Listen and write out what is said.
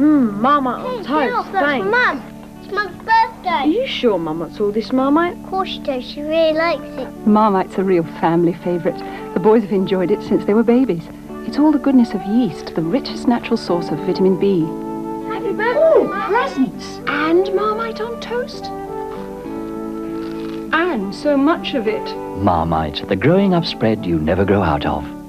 Mmm, Marmite on Hey, toast, Bill, thanks. Mum. It's Mum's birthday. Are you sure Mum wants all this Marmite? Of course she does. She really likes it. Marmite's a real family favourite. The boys have enjoyed it since they were babies. It's all the goodness of yeast, the richest natural source of vitamin B. Happy birthday, presents. And Marmite on toast. And so much of it. Marmite, the growing up spread you never grow out of.